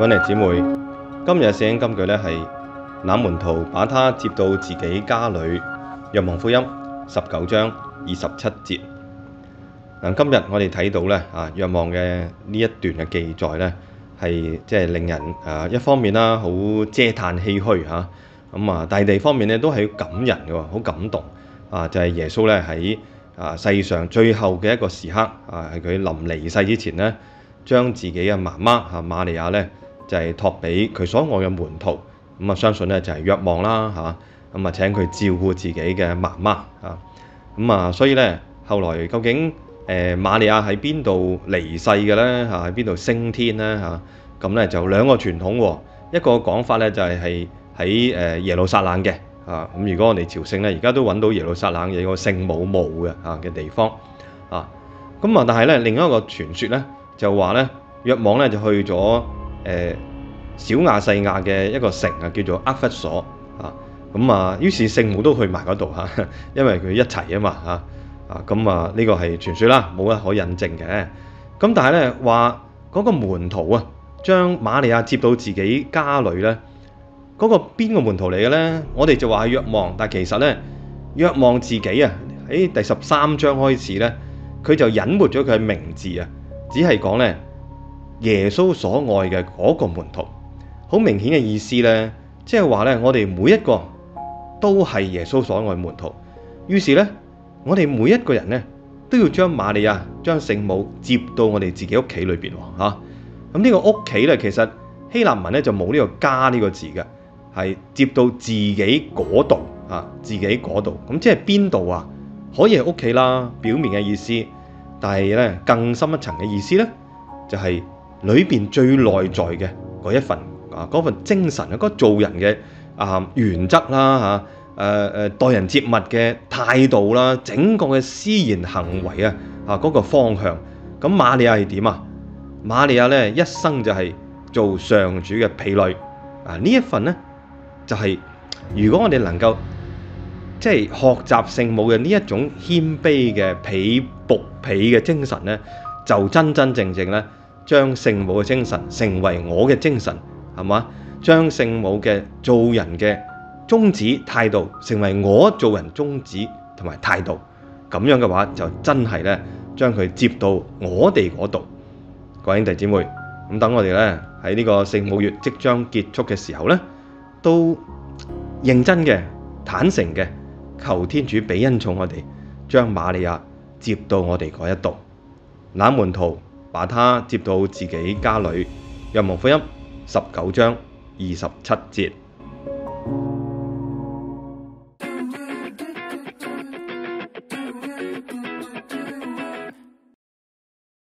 各位姊妹，今日嘅聖經金句咧係那門徒把他接到自己家裏，若望福音十九章二十七節。嗱，今日我哋睇到咧啊，若望嘅呢一段嘅記載咧，係即係令人啊一方面啦，好嗟叹唏嘘吓，咁啊，第二方面咧都係好感人嘅喎，好感動啊！就係、是、耶穌咧喺啊世上最後嘅一個時刻啊，係佢臨離世之前咧，將自己嘅媽媽啊瑪利亞咧。就係託俾佢所愛嘅門徒，咁啊相信咧就係約望啦嚇，咁啊請佢照顧自己嘅媽媽啊，咁啊所以咧後來究竟誒瑪利亞喺邊度離世嘅咧嚇？喺邊度升天咧嚇？咁咧就兩個傳統喎，一個講法咧就係係喺誒耶路撒冷嘅啊，咁如果我哋朝聖咧，而家都揾到耶路撒冷有個聖母墓嘅嚇嘅地方啊，咁啊但係咧另一個傳說咧就話咧約望咧就去咗。誒、小亞細亞嘅一個城啊，叫做厄弗所啊，咁啊，於是聖母都去埋嗰度嚇，因為佢一齊啊嘛嚇，啊咁啊呢個係傳說啦，冇得可印證嘅。咁、但係咧話嗰個門徒啊，將瑪利亞接到自己家裏咧，嗰、那個邊個門徒嚟嘅咧？我哋就話係約望，但其實咧，約望自己啊喺第十三章開始咧，佢就隱沒咗佢嘅名字啊，只係講咧。耶穌所愛嘅嗰個門徒，好明顯嘅意思呢，即係話呢，我哋每一個都係耶穌所愛門徒。於是呢，我哋每一個人呢，都要將瑪利亞、將聖母接到我哋自己屋企裏邊喎嚇。咁呢個屋企呢，其實希臘文呢就冇呢個家呢個字嘅，係接到自己嗰度啊，自己嗰度。咁即係邊度啊？可以係屋企啦，表面嘅意思。但係呢，更深一層嘅意思呢，就係。裏邊最內在嘅嗰一份啊，嗰份精神啊，嗰做人嘅啊原則啦嚇，誒誒待人接物嘅態度啦，整個嘅思言行為啊啊嗰個方向，咁瑪利亞係點啊？瑪利亞咧一生就係做上主嘅婢女啊！呢一份咧就係如果我哋能夠即係學習聖母嘅呢一種謙卑嘅婢仆婢嘅精神咧，就真真正正咧。將聖母嘅精神成為我嘅精神，係嘛？將聖母嘅做人嘅宗旨態度成為我做人宗旨同埋態度，咁樣嘅話就真係咧，將佢接到我哋嗰度。各位兄弟姊妹，咁等我哋咧喺呢個聖母月即將結束嘅時候咧，都認真嘅、坦誠嘅求天主俾恩寵我哋，將瑪利亞接到我哋嗰一度。那門徒。把他接到自己家裏，《若望福音》十九章二十七節。